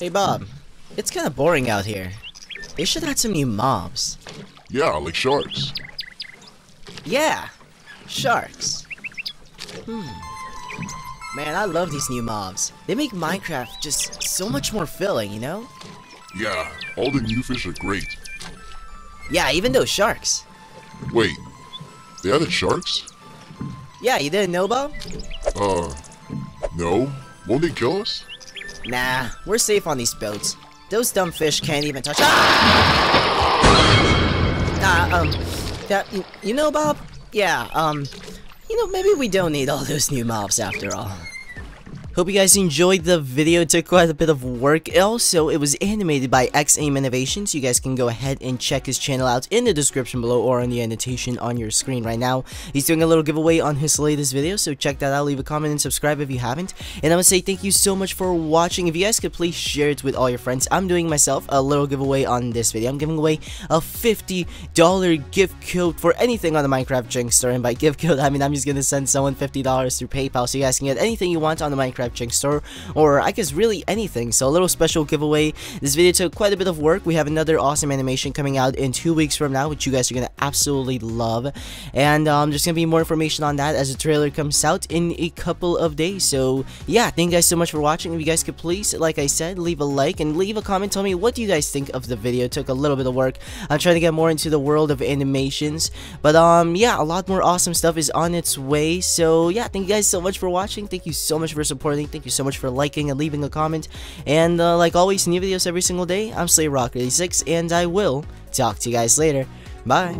Hey Bob, it's kinda boring out here. They should add some new mobs. Yeah, like sharks. Yeah, sharks. Hmm. Man, I love these new mobs. They make Minecraft just so much more filling, you know? Yeah, all the new fish are great. Yeah, even those sharks. Wait, they added sharks? Yeah, you didn't know, Bob? Uh, no. Won't they kill us? Nah, we're safe on these boats. Those dumb fish can't even touch- Ah! Nah, um, that, you, you know, Bob? Yeah, um, you know, maybe we don't need all those new mobs after all. Hope you guys enjoyed the video. It took quite a bit of work also. It was animated by XaimX Animations. You guys can go ahead and check his channel out in the description below or on the annotation on your screen right now. He's doing a little giveaway on his latest video, so check that out. Leave a comment and subscribe if you haven't. And I want to say thank you so much for watching. If you guys could please share it with all your friends. I'm doing myself a little giveaway on this video. I'm giving away a $50 gift code for anything on the Minecraft Jinx store. And by gift code, I mean I'm just going to send someone $50 through PayPal so you guys can get anything you want on the Minecraft Jinx store or I guess really anything. So a little special giveaway. This video took quite a bit of work. We have another awesome animation coming out in two weeks from now, which you guys are to absolutely love. And um, there's to be more information on that as the trailer comes out in a couple of days. So yeah, thank you guys so much for watching. If you guys could please, like I said, leave a like and leave a comment. Tell me what do you guys think of the video. It took a little bit of work. I'm trying to get more into the world of animations. But um, yeah, a lot more awesome stuff is on its way. So yeah, thank you guys so much for watching. Thank you so much for supporting. Thank you so much for liking and leaving a comment. And uh, like always, new videos every single day. I'm Slay Rock 86 and I will talk to you guys later. Bye.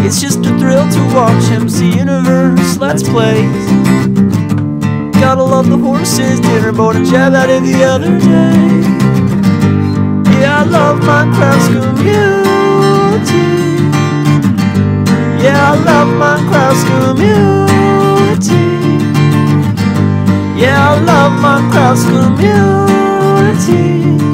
It's just a thrill to watch MC Universe Let's Play. Gotta love the horses, Dinnerbone and Jeb at it the other day. Yeah, I love Minecraft's community. Yeah, I love Minecraft's community. I love community.